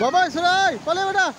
Bye bye, Surai. Pale bada.